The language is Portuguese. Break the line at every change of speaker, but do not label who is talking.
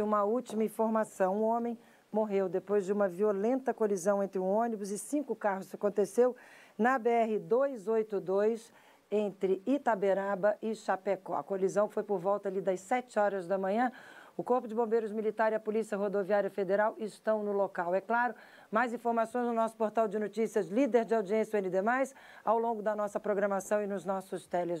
Uma última informação: um homem morreu depois de uma violenta colisão entre um ônibus e cinco carros. Isso aconteceu na BR-282, entre Itaberaba e Chapecó. A colisão foi por volta ali das 7 horas da manhã. O Corpo de Bombeiros Militar e a Polícia Rodoviária Federal estão no local. É claro, mais informações no nosso portal de notícias, líder de audiência, o ND+, ao longo da nossa programação e nos nossos telejornais.